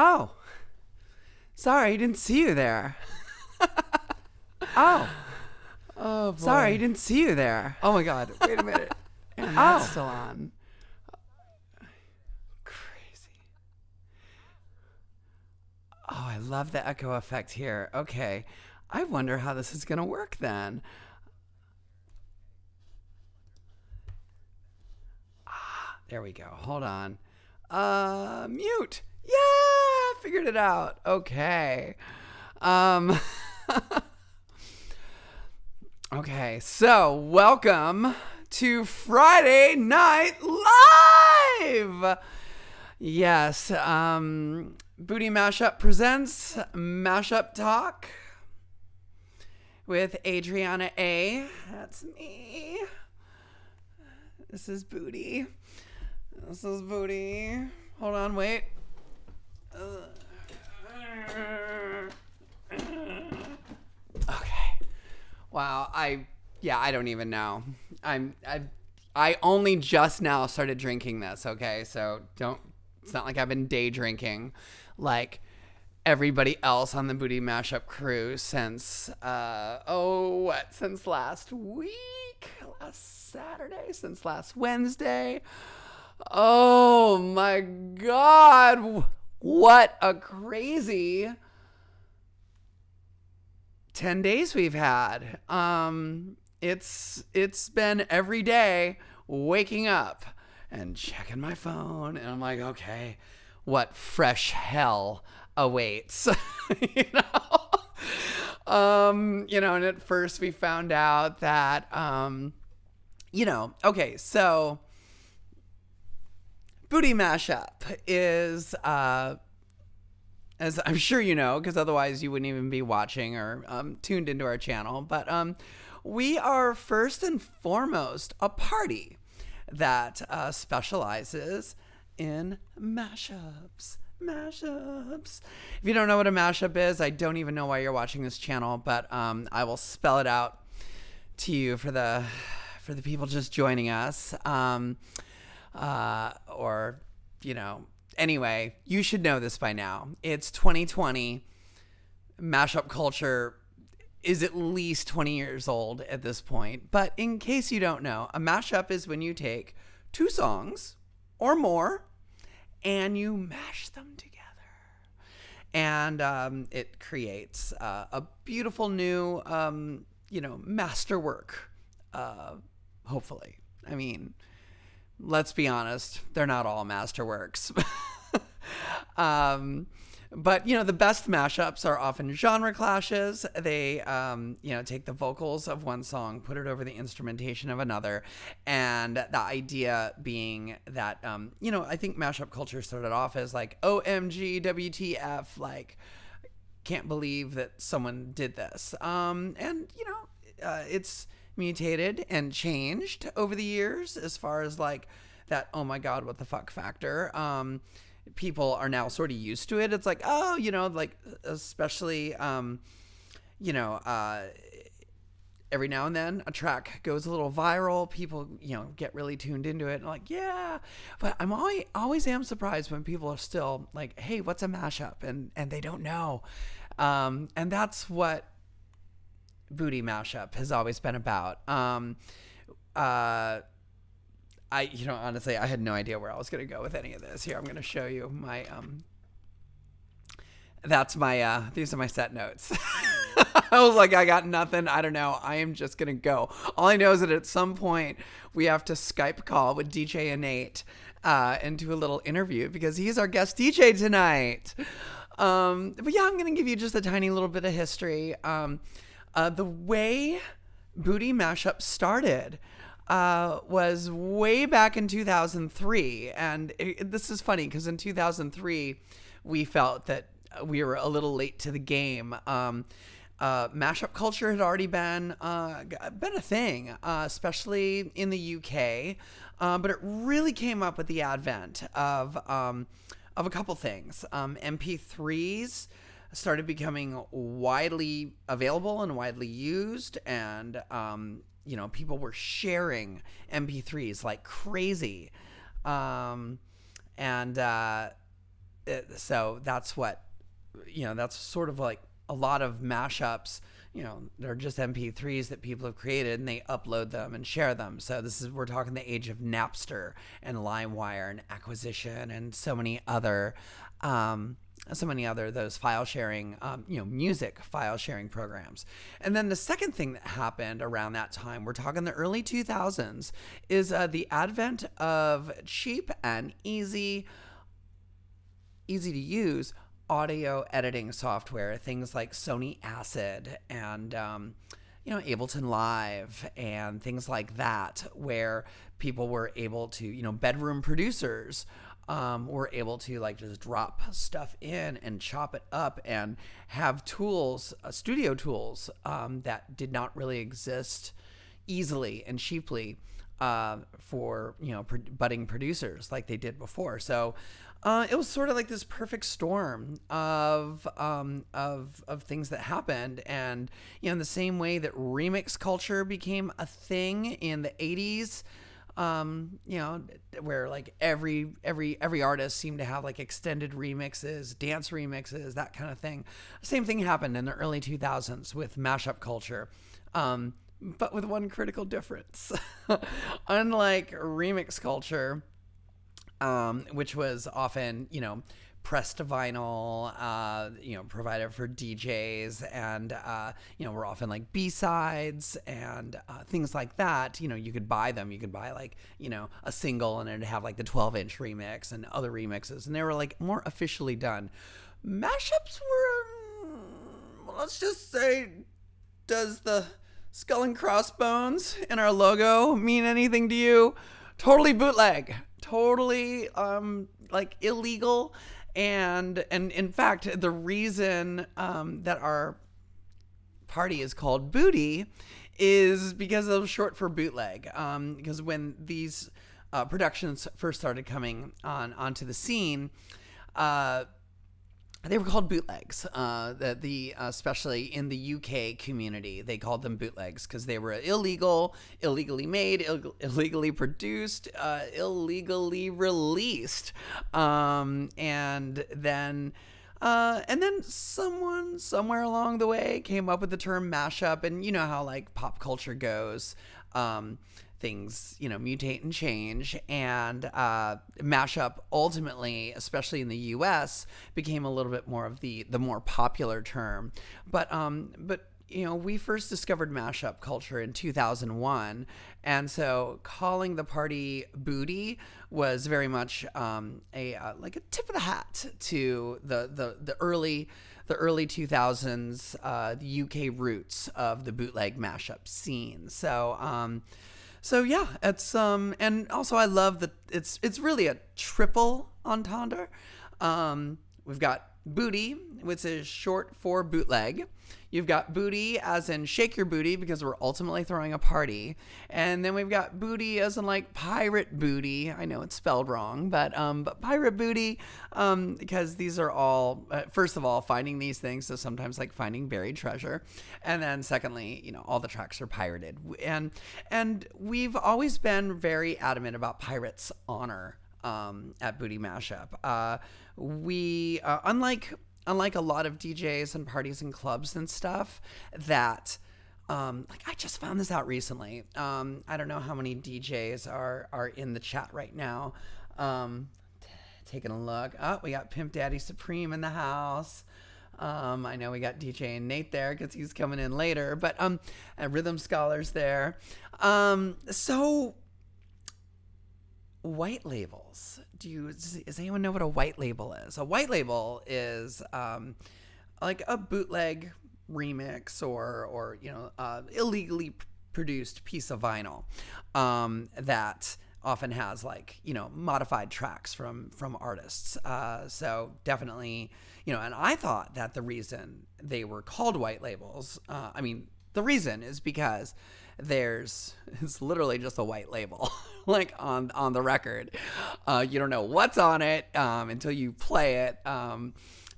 Oh. Sorry, I didn't see you there. oh. Oh, boy. Sorry, I didn't see you there. Oh my God! Wait a minute. And Oh. that's still on. Crazy. Oh, I love the echo effect here. Okay. I wonder how this is going to work then. Ah, there we go. Hold on. Uh, mute. Yeah, figured it out. Okay. Um Okay, so welcome to Friday Night Live. Yes, um, Bootie Mashup presents Mashup Talk with Adriana A. That's me. This is Bootie. This is Bootie. Hold on, wait. Okay. Wow, I yeah, I don't even know. I'm I I only just now started drinking this, okay? So don't it's not like I've been day drinking like everybody else on the Bootie Mashup crew since uh oh what since last week last saturday since last wednesday oh my god what a crazy 10 days we've had. Um it's it's been every day waking up and checking my phone and i'm like okay what fresh hell awaits? You know? Um you know and at first we found out that um you know okay so Bootie Mashup is uh as I'm sure you know, because otherwise you wouldn't even be watching or um, tuned into our channel. But um, we are first and foremost a party that uh, specializes in mashups. Mashups. If you don't know what a mashup is, I don't even know why you're watching this channel, but um, I will spell it out to you for the for the people just joining us, um, uh, or you know anyway, you should know this by now. It's 2020. Mashup culture is at least 20 years old at this point. But in case you don't know, a mashup is when you take two songs or more and you mash them together. And um, it creates uh, a beautiful new, um, you know, masterwork, uh, hopefully. I mean, let's be honest, they're not all masterworks. um, but you know, the best mashups are often genre clashes. They, um, you know, take the vocals of one song, put it over the instrumentation of another, and the idea being that, um, you know, I think mashup culture started off as like, "OMG, WTF!" Like, can't believe that someone did this. Um, and you know, uh, it's mutated and changed over the years as far as like that oh my god what the fuck factor. Um people are now sort of used to it. It's like oh you know like especially um you know uh every now and then a track goes a little viral. People you know get really tuned into it and like yeah. But i'm always always am surprised when people are still like hey what's a mashup? And and they don't know. Um and that's what Bootie Mashup has always been about. Um, uh, I, you know, honestly, I had no idea where I was going to go with any of this. Here, I'm going to show you my, um, that's my, uh, these are my set notes. I was like, I got nothing. I don't know. I am just going to go. All I know is that at some point we have to Skype call with DJ Innate, uh, and do a little interview because he's our guest DJ tonight. Um, but yeah, I'm going to give you just a tiny little bit of history. Um, uh, the way Bootie Mashup started uh, was way back in 2003. And it, this is funny because in 2003, we felt that we were a little late to the game. Um, uh, mashup culture had already been uh, been a thing, uh, especially in the UK, uh, but it really came up with the advent of um, of a couple things. Um, MP3s started becoming widely available and widely used, and um, you know people were sharing MP3s like crazy, um, and uh, it, so that's what you know. That's sort of like a lot of mashups. You know, they're just MP3s that people have created and they upload them and share them. So this is we're talking the age of Napster and LimeWire and Acquisition and so many other. Um, so many other those file sharing um, you know music file sharing programs. And then the second thing that happened around that time we're talking the early 2000s is uh, the advent of cheap and easy easy to use audio editing software things like sony acid and um, you know ableton live and things like that where people were able to you know bedroom producers um, were able to like just drop stuff in and chop it up and have tools, uh, studio tools um, that did not really exist easily and cheaply uh, for you know pro- budding producers like they did before. So uh, it was sort of like this perfect storm of um, of of things that happened, and you know in the same way that remix culture became a thing in the '80s um, you know, where like every every every artist seemed to have like extended remixes, dance remixes, that kind of thing. Same thing happened in the early 2000s with mashup culture. Um, but with one critical difference. Unlike remix culture, um, which was often, you know, pressed vinyl, uh, you know, provided for DJs, and uh, you know, were often like B sides and uh, things like that. You know, you could buy them. You could buy like you know a single, and it'd have like the 12 inch remix and other remixes, and they were like more officially done. Mashups were, um, let's just say, does the skull and crossbones in our logo mean anything to you? Totally bootleg, totally um, like illegal and and in fact the reason um, that our party is called Bootie is because it was short for bootleg. Um, because when these uh, productions first started coming on onto the scene uh, they were called bootlegs. Uh, the, the uh, especially in the UK community, they called them bootlegs because they were illegal, illegally made, Ill- illegally produced, uh, illegally released, um, and then. Uh, and then someone somewhere along the way came up with the term mashup, and you know how like pop culture goes. Um, things you know mutate and change. And uh, mashup ultimately especially in the us became a little bit more of the the more popular term. But um but you know we first discovered mashup culture in 2001 and so calling the party Bootie was very much um, a uh, like a tip of the hat to the the the early the early 2000s uh, UK roots of the bootleg mashup scene. So um, so yeah, it's um and also I love that it's it's really a triple entendre. Um, we've got booty, which is short for bootleg. You've got booty as in shake your booty because we're ultimately throwing a party. And then we've got booty as in like pirate booty. I know it's spelled wrong, but um but pirate booty um because these are all uh, first of all finding these things so sometimes like finding buried treasure. And then secondly, you know, all the tracks are pirated. And and we've always been very adamant about pirates honor um, at Bootie Mashup. Uh, we, uh, unlike unlike a lot of DJs and parties and clubs and stuff, that um, like I just found this out recently. Um, I don't know how many DJs are are in the chat right now. Um, taking a look. Oh, we got Pimp Daddy Supreme in the house. Um, I know we got DJ Innate there because he's coming in later, but um, and Rhythm Scholars there. Um, so white labels. Do you does anyone know what a white label is? A white label is um, like a bootleg remix or or you know uh, illegally produced piece of vinyl um, that often has like you know modified tracks from from artists. Uh, so definitely you know, and I thought that the reason they were called white labels, uh, I mean, the reason is because there's it's literally just a white label like on on the record uh, you don't know what's on it um, until you play it um,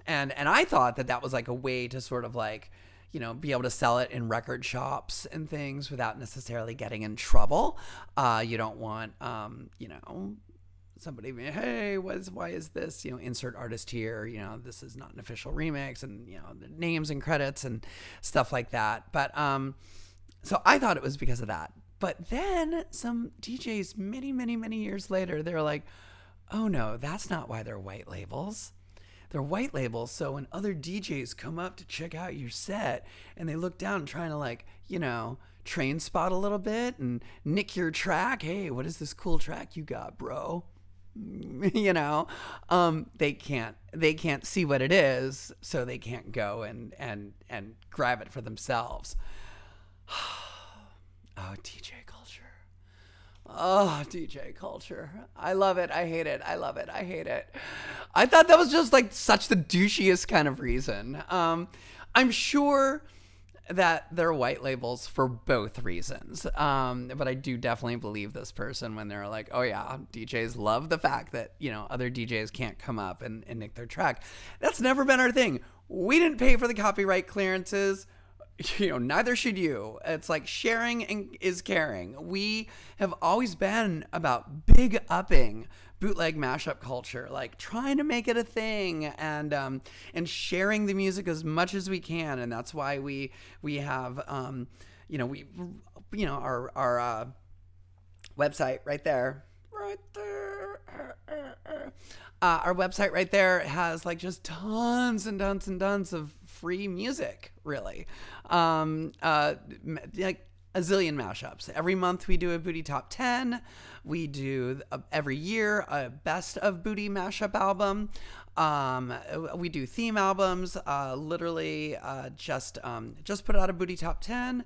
and and i thought that that was like a way to sort of like you know be able to sell it in record shops and things without necessarily getting in trouble uh, you don't want um, you know somebody, hey, what's why is this? You know, insert artist here. You know, this is not an official remix, and you know the names and credits and stuff like that. But um, so I thought it was because of that. But then some DJs, many, many, many years later, they're like, oh no, that's not why they're white labels. They're white labels. So when other DJs come up to check out your set and they look down trying to, like, you know, train spot a little bit and nick your track, hey, what is this cool track you got, bro? you know um, they can't they can't see what it is so they can't go and and and grab it for themselves Oh, DJ culture. Oh, DJ culture. I love it. I hate it. I love it. I hate it. I thought that was just like such the douchiest kind of reason. Um, I'm sure that they're white labels for both reasons. Um, but I do definitely believe this person when they're like, oh yeah, DJs love the fact that, you know, other DJs can't come up and, and nick their track. That's never been our thing. We didn't pay for the copyright clearances you know, neither should you. It's like sharing is caring. We have always been about big upping bootleg mashup culture, like trying to make it a thing and um, and sharing the music as much as we can. And that's why we we have um, you know we you know our our uh, website right there, right there. Uh, our website right there has like just tons and tons and tons of free music, really. Um, uh, like a zillion mashups. Every month we do a Bootie Top 10. We do uh, every year a best of Bootie mashup album. Um, we do theme albums. Uh, literally, uh, just um, just put out a Bootie Top 10.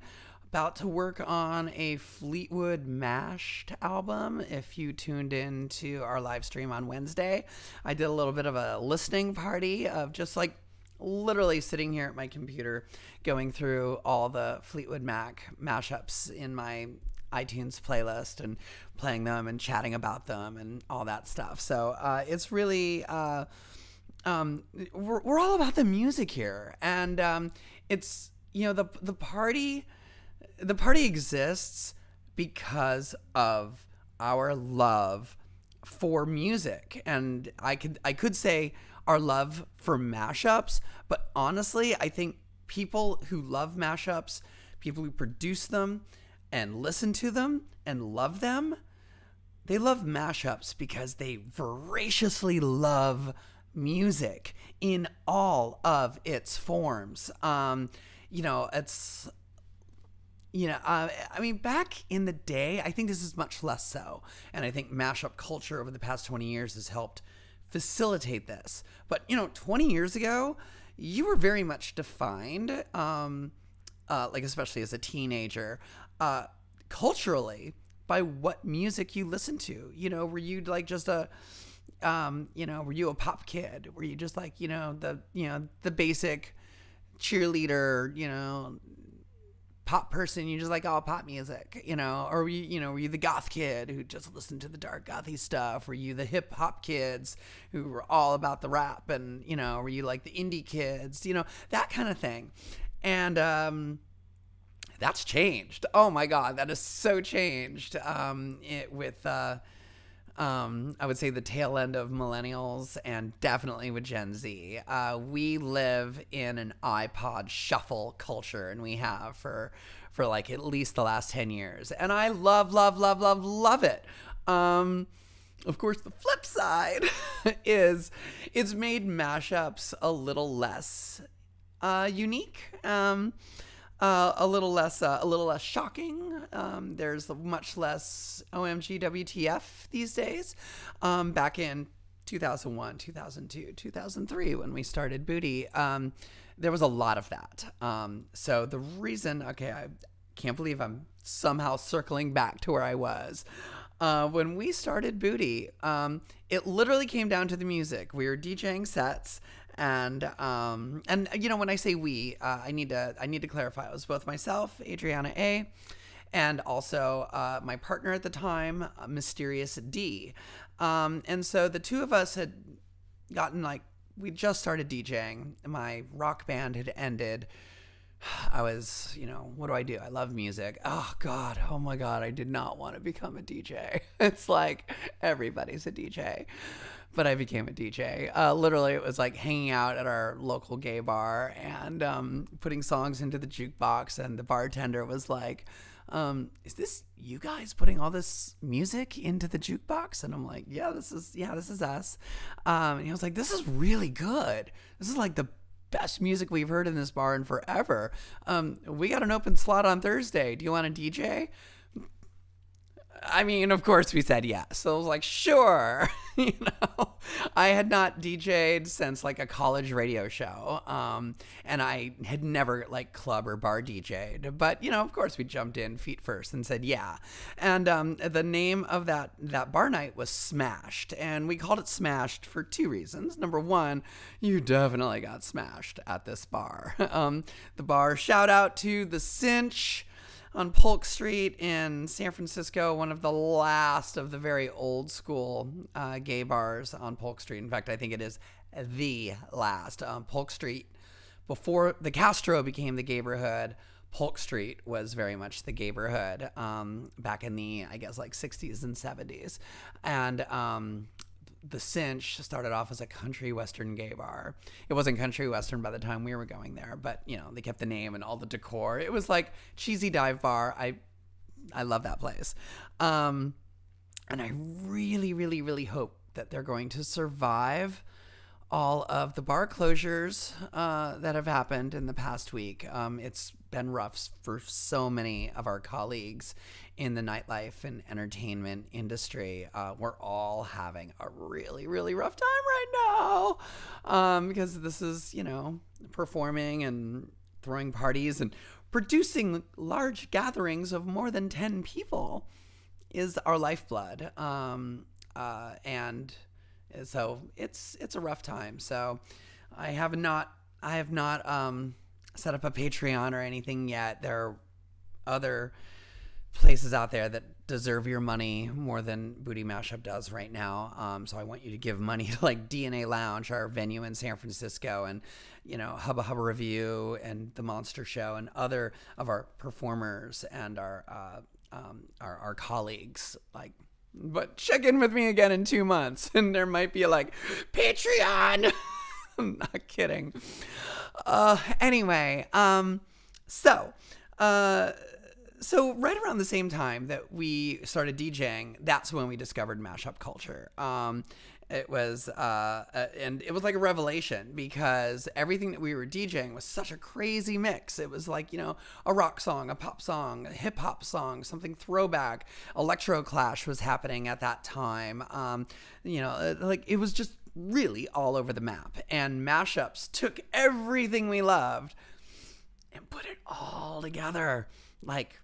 About to work on a Fleetwood Mashed album. If you tuned in to our live stream on Wednesday, I did a little bit of a listening party of just like literally sitting here at my computer going through all the Fleetwood Mac mashups in my iTunes playlist and playing them and chatting about them and all that stuff. So uh, it's really, uh, um, we're, we're all about the music here. And um, it's, you know, the, the party, the party exists because of our love for music. And I could, I could say, our love for mashups. But honestly, I think people who love mashups, people who produce them and listen to them and love them, they love mashups because they voraciously love music in all of its forms. Um, you know, it's you know, uh, I mean, back in the day, I think this is much less so. And I think mashup culture over the past 20 years has helped facilitate this. But, you know, 20 years ago, you were very much defined, um, uh, like especially as a teenager, uh, culturally by what music you listened to. You know, were you like just a, um, you know, were you a pop kid? Were you just like, you know, the, you know, the basic cheerleader, you know, pop person, you just like all pop music, you know, or were you, you know, were you the goth kid who just listened to the dark gothy stuff? Were you the hip hop kids who were all about the rap and, you know, were you like the indie kids, you know, that kind of thing. And, um, that's changed. Oh my God, that is so changed. Um, it, with, uh, um, I would say the tail end of millennials and definitely with Gen Z. Uh, we live in an iPod shuffle culture, and we have for for like at least the last ten years, and I love, love, love, love, love it. Um, of course, the flip side is it's made mashups a little less uh, unique. Um, uh, a little less uh, a little less shocking. Um, there's much less OMG WTF these days. Um, back in 2001, 2002, 2003, when we started Bootie, um, there was a lot of that. Um, so the reason, okay, I can't believe I'm somehow circling back to where I was. Uh, when we started Bootie, um, it literally came down to the music. We were DJing sets and um and you know when i say we uh, i need to i need to clarify. It was both myself adriana a and also uh, my partner at the time uh, mysterious d. Um and so the two of us had gotten like we just started djing my rock band had ended. I was, you know, what do I do? I love music. Oh God, oh my God, I did not want to become a DJ. It's like everybody's a DJ, but I became a DJ. Uh, literally, it was like hanging out at our local gay bar and um, putting songs into the jukebox, and the bartender was like. Um, is this you guys putting all this music into the jukebox? And I'm like, yeah, this is, yeah, this is us. Um, and he was like, this is really good. This is like the best music we've heard in this bar in forever. Um, we got an open slot on Thursday. Do you want a DJ? I mean, of course, we said yes. So I was like, sure. you know, I had not DJ'd since like a college radio show, um, and I had never like club or bar DJ'd. But you know, of course, we jumped in feet first and said yeah. And um, the name of that that bar night was Smashed, and we called it Smashed for two reasons. Number one, you definitely got smashed at this bar. Um, the bar. Shout out to the Cinch on Polk Street in San Francisco, one of the last of the very old school uh, gay bars on Polk Street. In fact, I think it is the last. Um, Polk Street, before the Castro became the gayborhood, Polk Street was very much the gayborhood um, back in the, I guess, like 60s and 70s. And um, the Cinch started off as a country western gay bar. It wasn't country western by the time we were going there, but you know they kept the name and all the decor. It was like cheesy dive bar. I I love that place, um, and I really, really, really hope that they're going to survive all of the bar closures uh, that have happened in the past week. Um, it's been rough for so many of our colleagues in the nightlife and entertainment industry. Uh, we're all having a really, really rough time right now um, because this is, you know, performing and throwing parties and producing large gatherings of more than 10 people is our lifeblood. Um, uh, and so it's it's a rough time. So I have not I have not um, set up a Patreon or anything yet. There are other places out there that deserve your money more than Bootie Mashup does right now. Um, so I want you to give money to like DNA Lounge, our venue in San Francisco, and you know Hubba Hubba Revue and the Monster Show, and other of our performers and our uh, um, our, our colleagues like but check in with me again in two months and there might be like patreon i'm not kidding uh anyway um so uh so right around the same time that we started DJing, that's when we discovered mashup culture. Um, it was, uh, uh, and it was like a revelation because everything that we were DJing was such a crazy mix. It was like you know a rock song, a pop song, a hip hop song, something throwback. Electro Clash was happening at that time. Um, you know, uh, like it was just really all over the map. And mashups took everything we loved and put it all together, like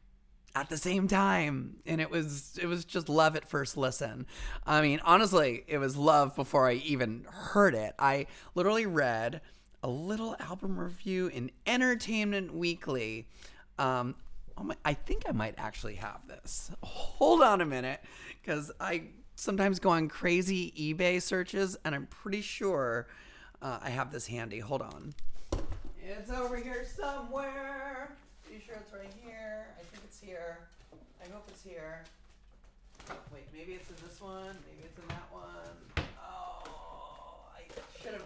at the same time. And it was it was just love at first listen. I mean honestly it was love before i even heard it. I literally read a little album review in entertainment weekly. Um oh my, i think i might actually have this. Hold on a minute because i sometimes go on crazy ebay searches and i'm pretty sure uh, i have this handy hold on it's over here somewhere pretty sure it's right here i think it's here. I hope it's here. Wait, maybe it's in this one. Maybe it's in that one. Oh, I should have.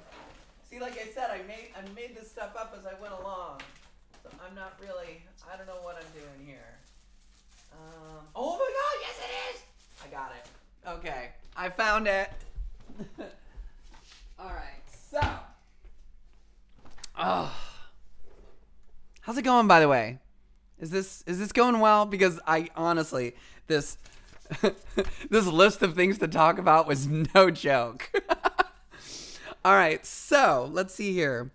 See, like I said, I made I made this stuff up as I went along, so I'm not really. I don't know what I'm doing here. Um, oh my God! Yes, it is. I got it. Okay, I found it. All right, so. Oh. How's it going, by the way? Is this is this going well? Because I honestly this this list of things to talk about was no joke. All right, so let's see here.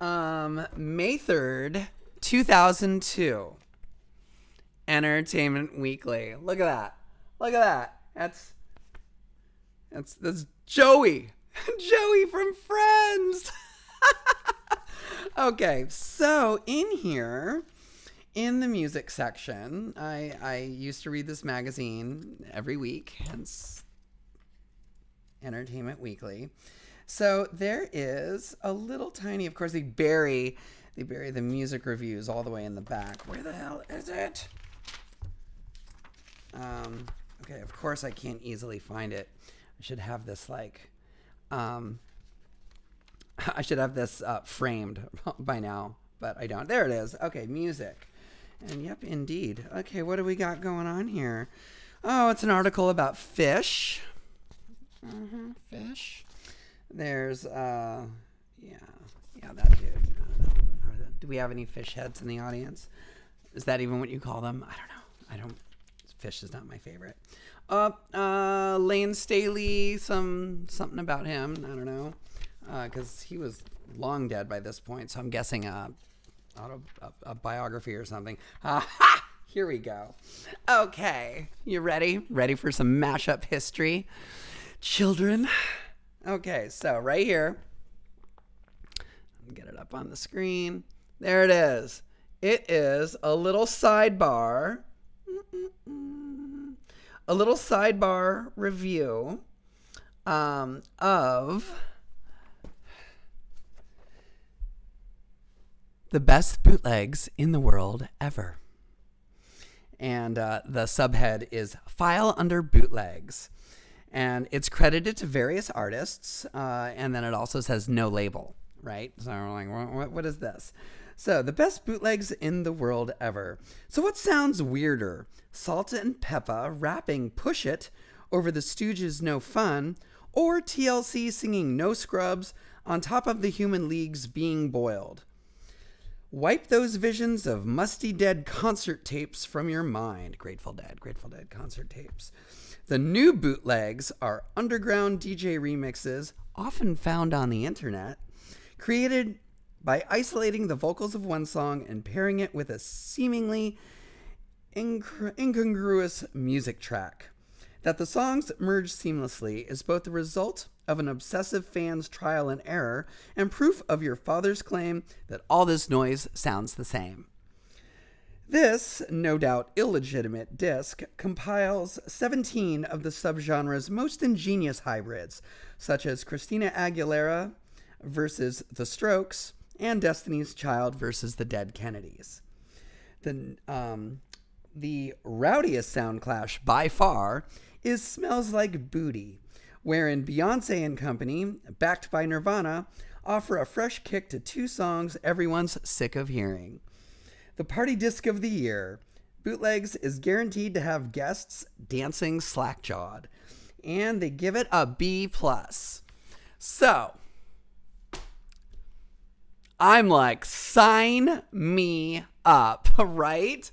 Um, May third, two thousand two. Entertainment Weekly. Look at that. Look at that. That's that's that's Joey. Joey from Friends. okay, so in here in the music section, I, I used to read this magazine every week, hence Entertainment Weekly. So there is a little tiny, of course, they bury they bury the music reviews all the way in the back. Where the hell is it? Um, okay, of course I can't easily find it. I should have this like, um, I should have this uh, framed by now, but I don't. There it is. Okay, music. And yep, indeed. Okay, what do we got going on here? Oh, it's an article about Phish. hmm Phish. There's, uh, yeah, yeah, that dude. Do we have any Phish heads in the audience? Is that even what you call them? I don't know. I don't. Phish is not my favorite. Uh, uh, Layne Staley. Some something about him. I don't know, because he was long dead by this point. So I'm guessing a, auto, a, a biography or something. Aha! Here we go. Okay, you ready? Ready for some mashup history, children? Okay, so right here. Get it up on the screen. There it is. It is a little sidebar. A little sidebar review um, of the best bootlegs in the world ever. And uh, the subhead is File Under Bootlegs. And it's credited to various artists. Uh, and then it also says no label, right? So I'm like, what, what, what is this? So, the best bootlegs in the world ever. So, what sounds weirder? Salt-N-Pepa rapping Push It over the Stooges' No Fun, or TLC singing No Scrubs on top of the Human League's Being Boiled? Wipe those visions of musty dead concert tapes from your mind. Grateful Dead, Grateful Dead concert tapes. The new bootlegs are underground DJ remixes, often found on the internet, created by isolating the vocals of one song and pairing it with a seemingly incr- incongruous music track. That the songs merge seamlessly is both the result of an obsessive fan's trial and error and proof of your father's claim that all this noise sounds the same. This, no doubt illegitimate disc compiles 17 of the subgenre's most ingenious hybrids, such as Christina Aguilera versus The Strokes and Destiny's Child versus the Dead Kennedys. The, um, the rowdiest sound clash by far is Smells Like Booty, wherein Beyonce and company, backed by Nirvana, offer a fresh kick to two songs everyone's sick of hearing. The party disc of the year, Bootlegs is guaranteed to have guests dancing slack-jawed, and they give it a B plus. So, I'm like, sign me up, right?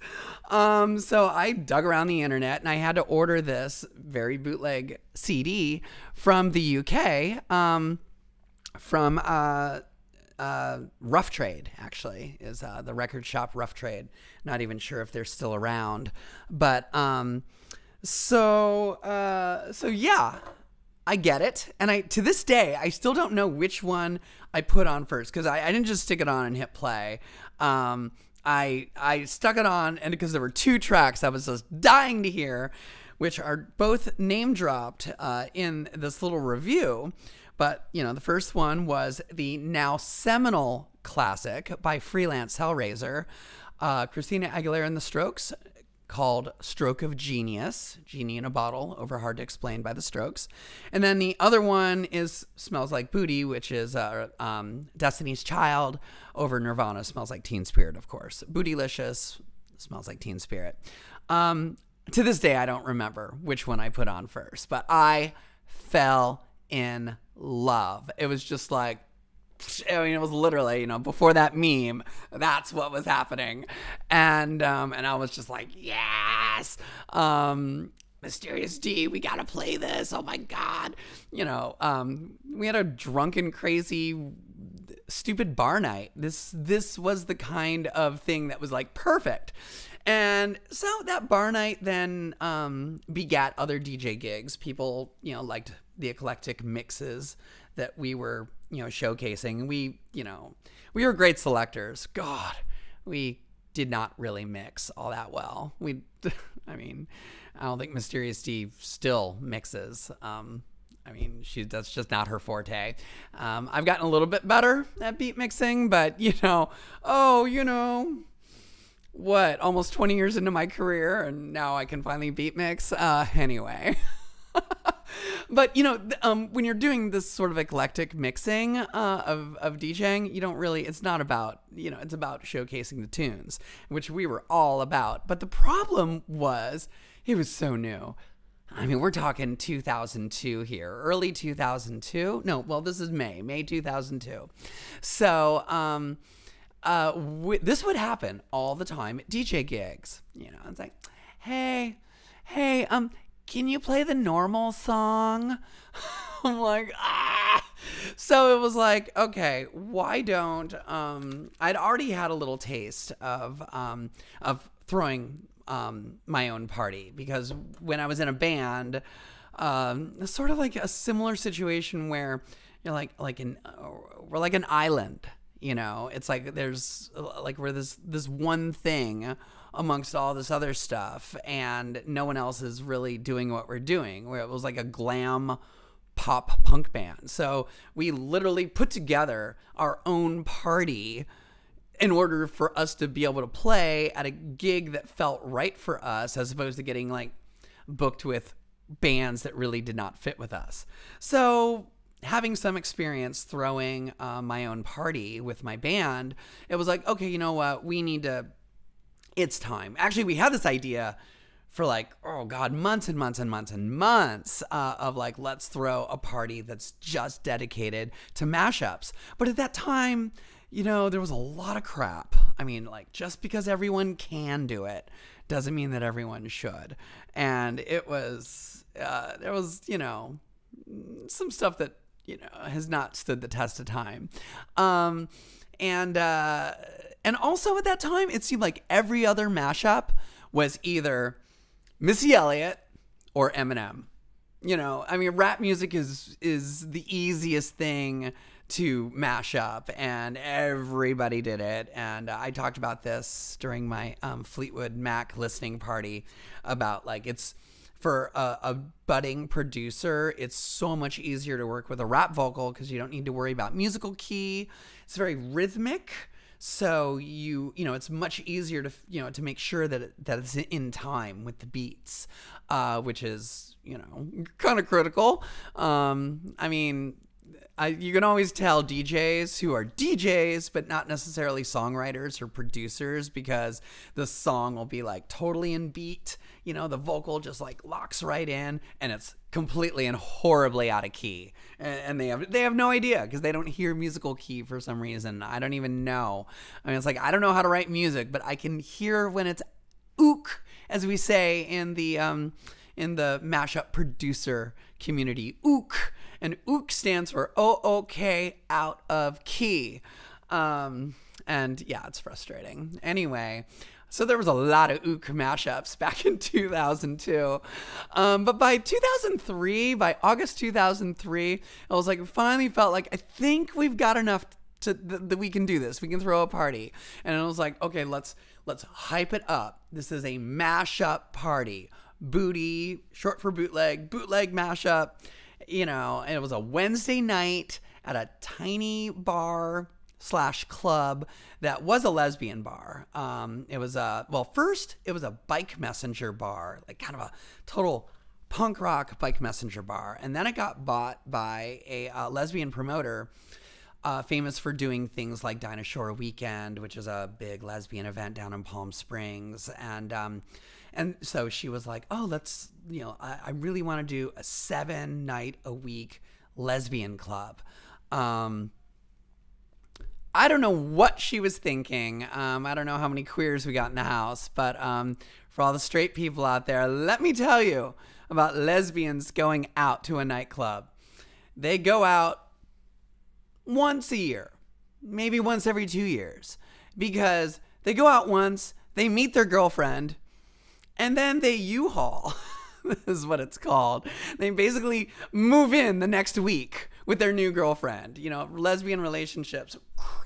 Um, so I dug around the internet and I had to order this very bootleg CD from the UK, um, from uh, uh, Rough Trade, actually, is uh, the record shop Rough Trade. Not even sure if they're still around, but um, so uh, so yeah, I get it, and I to this day I still don't know which one I put on first because I, I didn't just stick it on and hit play. Um, I I stuck it on, and because there were two tracks I was just dying to hear, which are both name dropped uh, in this little review. But you know, the first one was the now seminal classic by Freelance Hellraiser, uh, Christina Aguilera and the Strokes, called Stroke of Genius, Genie in a Bottle, over hard to explain by the Strokes. And then the other one is Smells Like Booty, which is uh, um, Destiny's Child, over Nirvana, Smells Like Teen Spirit, of course. Bootylicious, Smells Like Teen Spirit. Um, to this day, I don't remember which one I put on first, but I fell in love. It was just like, I mean, it was literally, you know, before that meme, that's what was happening, and um, and I was just like, yes, um, Mysterious D, we gotta play this. Oh my god, you know, um, we had a drunken, crazy, stupid bar night. This this was the kind of thing that was like perfect. And so that bar night then um, begat other DJ gigs. People, you know, liked the eclectic mixes that we were, you know, showcasing. We, you know, we were great selectors. God, we did not really mix all that well. We, I mean, I don't think Mysterious D still mixes. Um, I mean, she that's just not her forte. Um, I've gotten a little bit better at beat mixing, but you know, oh, you know, what? Almost 20 years into my career, and now I can finally beat mix. Uh, anyway. but you know, um, when you're doing this sort of eclectic mixing uh, of of DJing, you don't really. It's not about you know. It's about showcasing the tunes, which we were all about. But the problem was, it was so new. I mean, we're talking 2002 here, early 2002. No, well, this is May, May 2002. So, um, uh, this would happen all the time at DJ gigs. You know, it's like, hey, hey, um, can you play the normal song? I'm like, ah. So it was like, okay, why don't um I'd already had a little taste of um of throwing um my own party because when I was in a band, um sort of like a similar situation where you're like like an we're like an island you know it's like there's like we're this this one thing amongst all this other stuff and no one else is really doing what we're doing. Where it was like a glam pop punk band. So we literally put together our own party in order for us to be able to play at a gig that felt right for us as opposed to getting like booked with bands that really did not fit with us. So having some experience throwing uh, my own party with my band, it was like, okay, you know what? We need to, it's time. Actually, we had this idea for like, oh God, months and months and months and months uh, of like, let's throw a party that's just dedicated to mashups. But at that time, you know, there was a lot of crap. I mean, like, just because everyone can do it doesn't mean that everyone should. And it was, uh, there was, you know, some stuff that you know has not stood the test of time um and uh and also at that time it seemed like every other mashup was either missy elliott or eminem you know i mean rap music is is the easiest thing to mash up and everybody did it and i talked about this during my um, fleetwood mac listening party about like it's for a, a, budding producer, it's so much easier to work with a rap vocal because you don't need to worry about musical key. It's very rhythmic. So you you know it's much easier to you know to make sure that it, that it's in time with the beats, uh, which is you know kind of critical. Um, I mean, I, you can always tell DJs who are DJs, but not necessarily songwriters or producers, because the song will be like totally in beat. You know, the vocal just like locks right in, and it's completely and horribly out of key, and, they have they have no idea because they don't hear musical key for some reason. I don't even know. I mean, it's like I don't know how to write music, but I can hear when it's ook, as we say in the um, in the mashup producer community, ook and ook stands for OK out of key. Um, and yeah, it's frustrating. Anyway, so there was a lot of ook mashups back in 2002. Um, but by 2003, by August 2003, I was like, finally felt like I think we've got enough to that we can do this. We can throw a party. And I was like, okay, let's let's hype it up. This is a mashup party. Bootie, short for bootleg, bootleg mashup you know, and it was a Wednesday night at a tiny bar slash club that was a lesbian bar. Um, it was a well, first it was a bike messenger bar, like kind of a total punk rock bike messenger bar, and then it got bought by a uh, lesbian promoter. Uh, famous for doing things like Dinah Shore Weekend, which is a big lesbian event down in Palm Springs, and um, and so she was like, "Oh, let's you know, I, I really want to do a seven night a week lesbian club." Um, I don't know what she was thinking. Um, I don't know how many queers we got in the house, but um, for all the straight people out there, let me tell you about lesbians going out to a nightclub. They go out once a year, maybe once every two years, because they go out once, they meet their girlfriend, and then they U-Haul. this is what it's called. They basically move in the next week with their new girlfriend. You know, lesbian relationships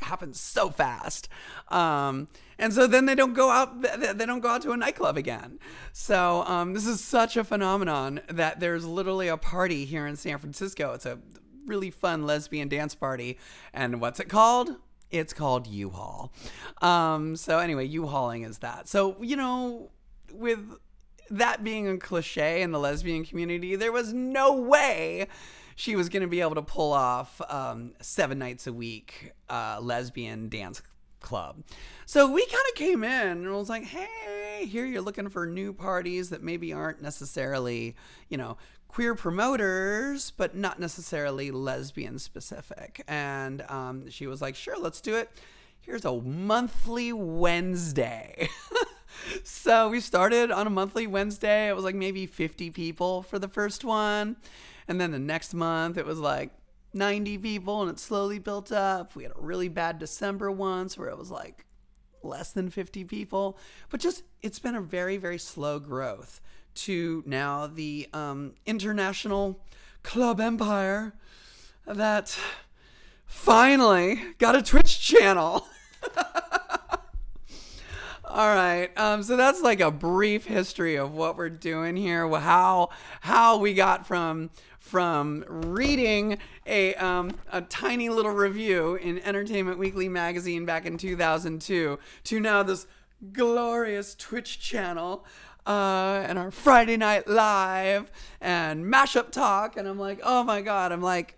happen so fast. Um, and so then they don't go out. They don't go out to a nightclub again. So um, this is such a phenomenon that there's literally a party here in San Francisco. It's a really fun lesbian dance party, and what's it called? It's called U-Haul. Um, so anyway, U-Hauling is that. So you know, with that being a cliche in the lesbian community, there was no way she was going to be able to pull off um, seven nights a week uh, lesbian dance club. So we kind of came in and was like, hey, here you're looking for new parties that maybe aren't necessarily, you know, queer promoters, but not necessarily lesbian specific. And um, she was like, sure, let's do it. Here's a monthly Wednesday. so we started on a monthly Wednesday. It was like maybe 50 people for the first one. And then the next month, it was like 90 people and it slowly built up. We had a really bad December once where it was like less than 50 people. But just, it's been a very, very slow growth to now the um, international club empire that finally got a Twitch channel. All right. Um, so that's like a brief history of what we're doing here. How how we got from from reading a um, a tiny little review in Entertainment Weekly magazine back in 2002 to now this glorious Twitch channel. Uh, and our Friday Night Live and Mashup Talk. And I'm like, oh my God. I'm like,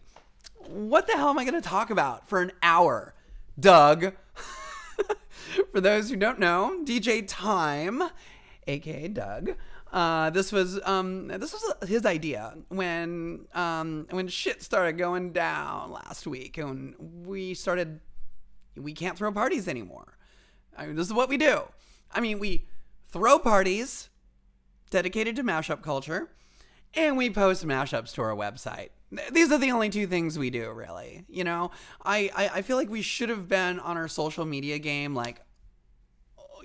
what the hell am I going to talk about for an hour? Doug. For those who don't know, DJ Time, aka Doug, uh, this was um, this was his idea when um, when shit started going down last week, and we started we can't throw parties anymore. I mean, this is what we do. I mean, we throw parties dedicated to mashup culture, and we post mashups to our website. These are the only two things we do, really. You know, I, I, I feel like we should have been on our social media game like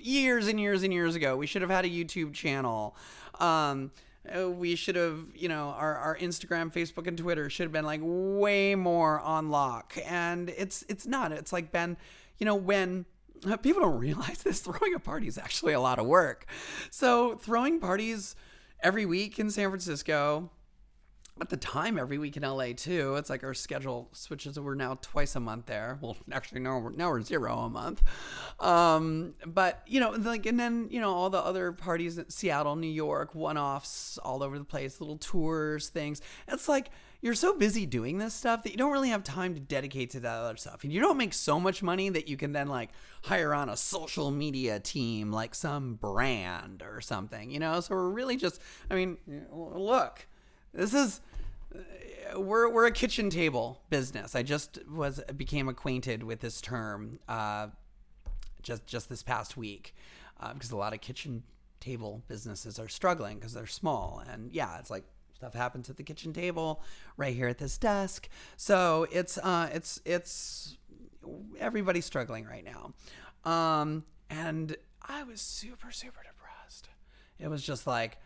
years and years and years ago. We should have had a YouTube channel. Um, uh, we should have, you know, our, our Instagram, Facebook, and Twitter should have been like way more on lock. And it's it's not. It's like been, you know, when people don't realize this, throwing a party is actually a lot of work. So throwing parties every week in San Francisco, at the time every week in LA too. It's like our schedule switches. We're now twice a month there. Well, actually, now we're now we're zero a month. Um, but you know, like, and then you know all the other parties in Seattle, New York, one-offs all over the place, little tours, things. It's like you're so busy doing this stuff that you don't really have time to dedicate to that other stuff. And you don't make so much money that you can then like hire on a social media team like some brand or something, you know? So we're really just, I mean, look, this is we're we're a kitchen table business. I just was became acquainted with this term uh, just just this past week uh, because a lot of kitchen table businesses are struggling because they're small and yeah, it's like stuff happens at the kitchen table right here at this desk. So it's uh, it's it's everybody's struggling right now, um, and I was super super depressed. It was just like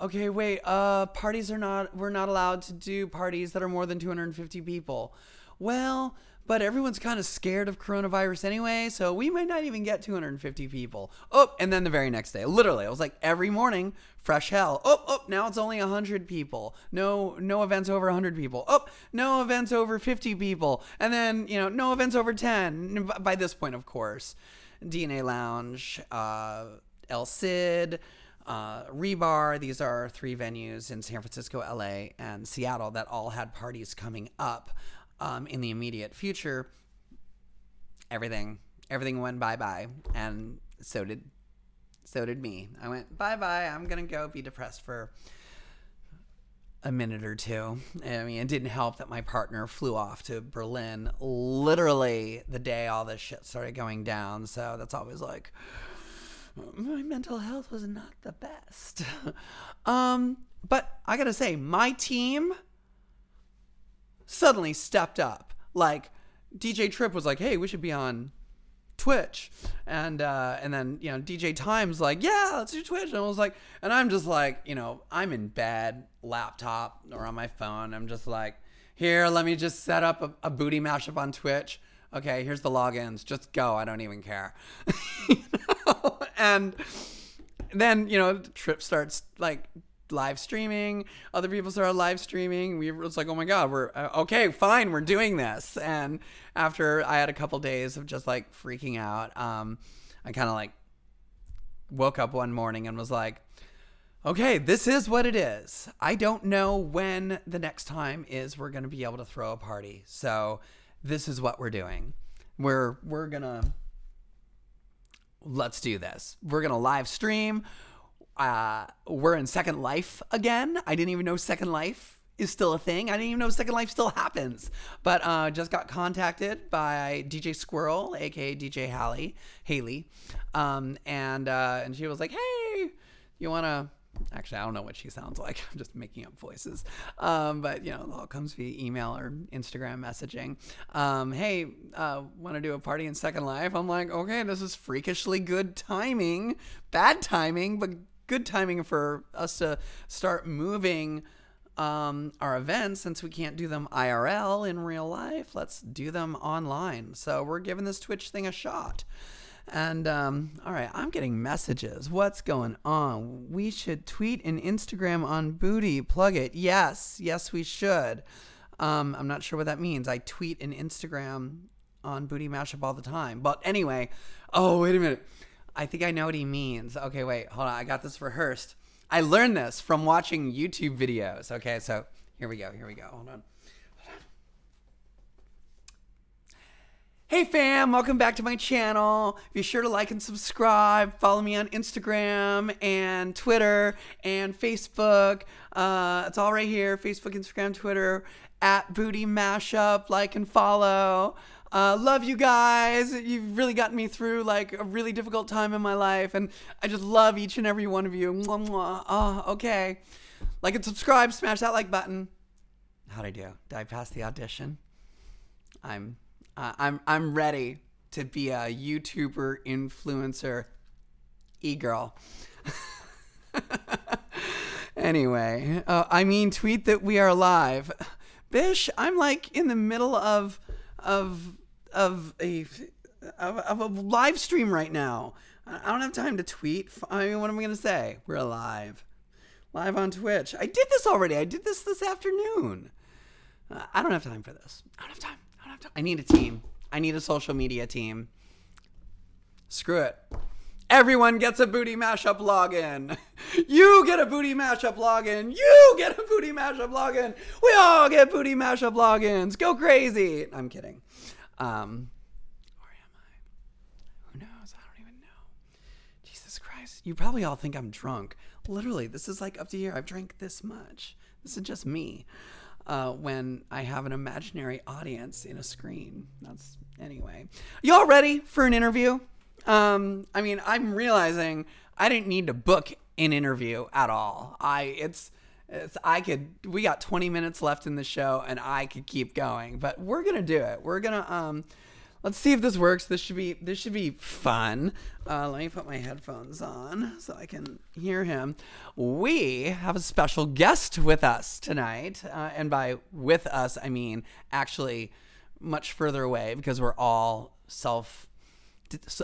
okay, wait, uh, parties are not, we're not allowed to do parties that are more than 250 people. Well, but everyone's kind of scared of coronavirus anyway, so we might not even get 250 people. Oh, and then the very next day, literally, it was like every morning, fresh hell. Oh, oh, now it's only 100 people. No, no events over 100 people. Oh, no events over 50 people. And then, you know, no events over 10. By this point, of course, DNA Lounge, uh, El Cid, uh, Rebar. These are three venues in San Francisco, LA, and Seattle that all had parties coming up um, in the immediate future. Everything, everything went bye bye, and so did, so did me. I went bye bye. I'm gonna go be depressed for a minute or two. I mean, it didn't help that my partner flew off to Berlin literally the day all this shit started going down. So that's always like my mental health was not the best. um, but I gotta say, my team suddenly stepped up. Like DJ Trip was like, "Hey, we should be on Twitch," and uh, and then you know DJ Times like, "Yeah, let's do Twitch," and I was like, and I'm just like, you know, I'm in bed, laptop or on my phone. I'm just like, here, let me just set up a, a Bootie Mashup on Twitch. Okay, here's the logins. Just go. I don't even care. And then, you know, the trip starts like live streaming. Other people start live streaming. We was like, oh my God, we're uh, okay, fine, we're doing this. And after I had a couple days of just like freaking out, um, I kind of like woke up one morning and was like, okay, this is what it is. I don't know when the next time is we're going to be able to throw a party. So this is what we're doing. We're we're going to let's do this. We're going to live stream. Uh, we're in Second Life again. I didn't even know Second Life is still a thing. I didn't even know Second Life still happens. But uh, just got contacted by DJ Squirrel, aka DJ Hallie Haley, um, and uh, and she was like, "Hey, you want to?" Actually, I don't know what she sounds like. I'm just making up voices. Um, but you know, it all comes via email or Instagram messaging. Um, hey, uh, want to do a party in Second Life? I'm like, okay, this is freakishly good timing. Bad timing, but good timing for us to start moving um, our events since we can't do them IRL in real life. Let's do them online. So we're giving this Twitch thing a shot. And um, all right, I'm getting messages. What's going on? We should tweet and Instagram on Bootie. Plug it. Yes, yes, we should. Um, I'm not sure what that means. I tweet and Instagram on Bootie Mashup all the time. But anyway, oh wait a minute. I think I know what he means. Okay, wait, hold on. I got this rehearsed. I learned this from watching YouTube videos. Okay, so here we go. Here we go. Hold on. Hey fam, welcome back to my channel. Be sure to like and subscribe. Follow me on Instagram and Twitter and Facebook. Uh, it's all right here Facebook, Instagram, Twitter at Bootie Mashup. Like and follow. Uh, love you guys. You've really gotten me through like a really difficult time in my life, and I just love each and every one of you. Mwah, mwah. Oh, okay. Like and subscribe. Smash that like button. How'd I do? Did I pass the audition? I'm uh, I'm I'm ready to be a YouTuber influencer e-girl. anyway, uh, I mean tweet that we are live. Bish, I'm like in the middle of of of a of, of a live stream right now. I don't have time to tweet. I mean, what am I gonna say? We're live, live on Twitch. I did this already. I did this this afternoon. Uh, I don't have time for this. I don't have time. I need a team. I need a social media team. Screw it. Everyone gets a Bootie Mashup login. You get a Bootie Mashup login. You get a Bootie Mashup login. We all get Bootie Mashup logins. Go crazy. I'm kidding. Um, where am I? Who knows? I don't even know. Jesus Christ. You probably all think I'm drunk. Literally, this is like up to here. I've drank this much. This is just me. Uh, when I have an imaginary audience in a screen. That's anyway. Y'all ready for an interview? Um, I mean, I'm realizing I didn't need to book an interview at all. I it's it's I could we got 20 minutes left in the show and I could keep going, but we're to do it. We're to um let's see if this works. This should be this should be fun. Uh, let me put my headphones on so I can hear him. We have a special guest with us tonight, uh, and by with us I mean actually much further away because we're all self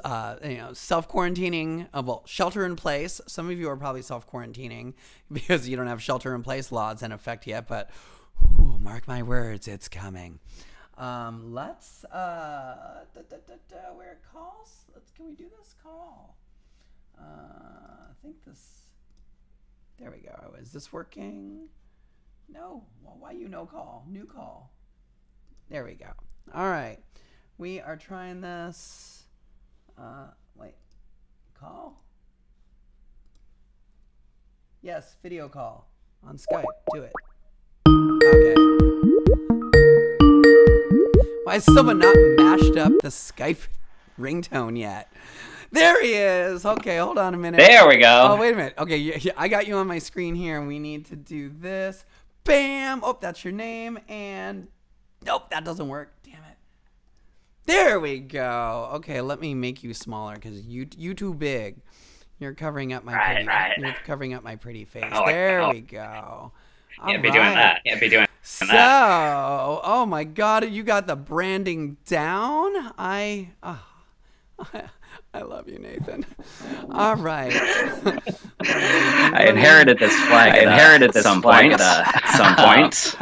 uh, you know, self quarantining, uh, well, shelter in place. Some of you are probably self quarantining because you don't have shelter in place laws in effect yet, but ooh, mark my words, it's coming. Um, let's, uh, da, da, da, where it calls, let's, can we do this call? Uh, I think this, there we go. Is this working? No. Well, why you no call? New call. There we go. All right. We are trying this. Uh, wait. Call? Yes, video call on Skype. Do it. Okay. Why is someone not mashed up the Skype ringtone yet? There he is. Okay, hold on a minute. There we go. Oh, wait a minute. Okay, yeah, yeah, I got you on my screen here, and we need to do this. Bam! Oh, that's your name, and nope, that doesn't work. Damn it. There we go. Okay, let me make you smaller because you you too big. You're covering up my Right, pretty. right. You're covering up my pretty face. Oh, like there we go. Can't be doing Alright. that. Can't be doing So, that. oh my God, you got the branding down. I, oh, I, I love you, Nathan. All right. I inherited this flag. I inherited this some point. At some point,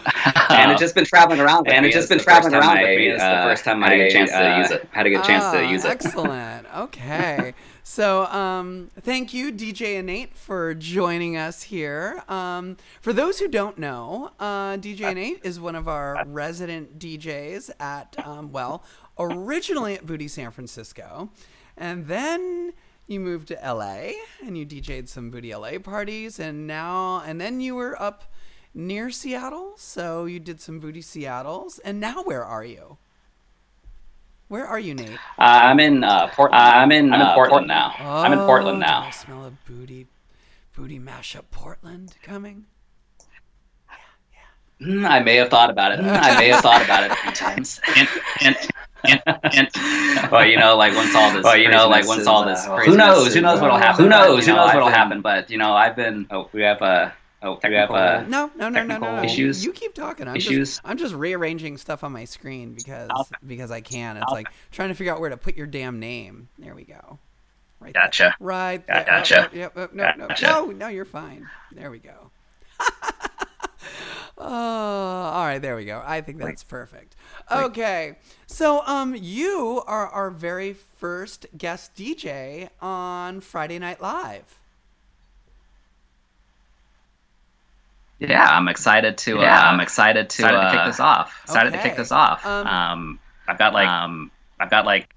and it's just been traveling around. With and me. it's just been traveling around I, me. It's uh, the first time I had a chance to uh, use it. Had a good chance to use Ah, it. Excellent. Okay. So, um, thank you, DJ Innate, for joining us here. Um, for those who don't know, uh, DJ Innate is one of our resident DJs at, um, well, originally at Bootie San Francisco, and then you moved to LA and you DJ'd some Bootie LA parties, and now, and then you were up near Seattle, so you did some Bootie Seattles, and now where are you? Where are you, Nate? Uh, I'm in uh, Portland. I'm in. I'm in uh, Portland now. I'm in Portland Oh, now. I smell a Bootie, Bootie Mashup Portland coming? Yeah, Mm, I may have thought about it. Mm, I may have thought about it a few times. And, and, and, and, well, you know, like once all this, well, you know, like once all this, craziness who knows? Who knows what'll uh, happen? who knows? Who knows what'll happen? But you know, I've been. Oh, we have a. Oh, we have a. No, no, no, no, no, no. issues? You keep talking. I'm Issues? just, I'm just rearranging stuff on my screen because I'll- because I can. It's I'll- like trying to figure out where to put your damn name. There we go. Right. there. Gotcha. Right. There. gotcha. Oh, yep, oh, no, no, Gotcha. no, no. You're fine. There we go. oh, all right. There we go. I think that's perfect. Okay. So, um, you are our very first guest DJ on Friday Night Live. Yeah, I'm excited to. Yeah, I'm excited to, excited to uh, kick this off. Excited to kick this off. Um, Um, I've got like. Um, I've got like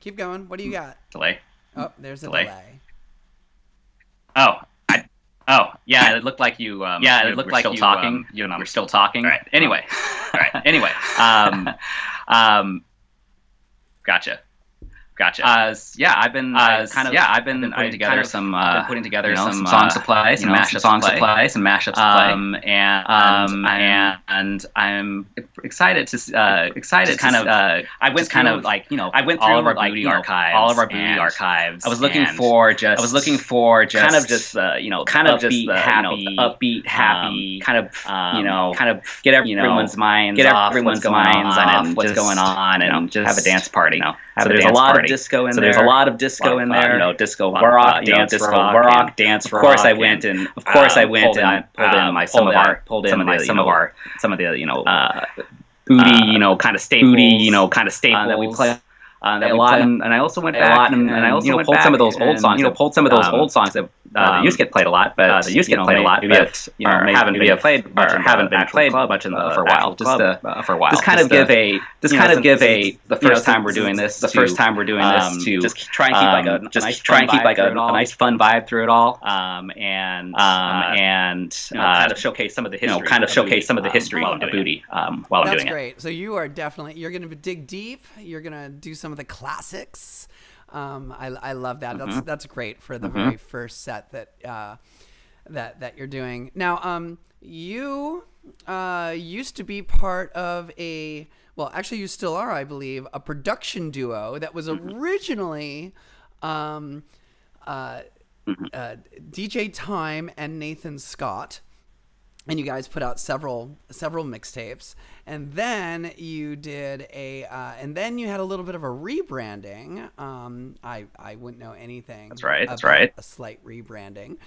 Keep going. What do you got? delay. Oh, there's a Delay. delay. Oh, I. Oh, yeah. It looked like you. Um, Yeah, it you looked were like still you, talking. um, you and I were still talking. All right. Anyway. All right. Anyway. Um. um. Gotcha. Gotcha. Uh, yeah, I've been uh, kind of. Yeah, I've been, putting I together kind of some. Uh, been putting together you know, some, some uh, play, you some know, songs to to play, play, some mashups to play. Um, and um, and and I'm excited to uh, excited to kind of. Uh, I went kind of like you know I went through all of our like, you know, archives all of our Bootie archives. I was looking for just. I was looking for just kind of just uh, you know kind of just upbeat, happy, you know, upbeat, happy, um, kind of um, you know, kind of get everyone's minds get everyone's minds on, off what's going on, and just have a dance party. have so a there's a dance lot of party. Disco in so there. there's a lot of disco in Uh, there. you know, disco rock, you know, dance disco rock, rock, dance of rock. course I went and of course I um, went and pulled in um, my- some of our- pulled in some of my some of our some of the you know uh, Bootie uh, you know kind of staples Bootie, you know, kind of staples uh, that we play uh, that a lot, play- and, and I also went a back lot, and, and I also you know, pulled some of those old songs You know, that, pulled some of those um, old songs that uh, um, the used get played a lot, but uh, the used you get know, played a lot, maybe but, have, you know, or maybe- haven't been played or much in the haven't been played club much in the for a while, just club, to uh, for a while, just kind of give a just kind of give a the first time we're doing this the first time we're doing this to just try and keep like a um, just nice try fun and keep vibe like a, through it all. nice fun vibe through it all, um, and um, uh, and you know, uh, kind of showcase some of the history, kind of showcase some of the um, history while of I'm doing it. Bootie um, while I'm That's doing it. great. So you are definitely you're gonna dig deep. You're gonna do some of the classics. Um, I, I love that. That's Mm-hmm. that's great for the very first set that uh, that that you're doing. Now, um, you uh, used to be part of a well, actually, you still are, I believe, a production duo that was Mm-hmm. originally. Um, uh, Mm-hmm. uh, DJ Time and Nathan Scott and you guys put out several several mixtapes. And then you did a uh, and then you had a little bit of a rebranding. Um, I, I wouldn't know anything That's right, that's right. a slight rebranding.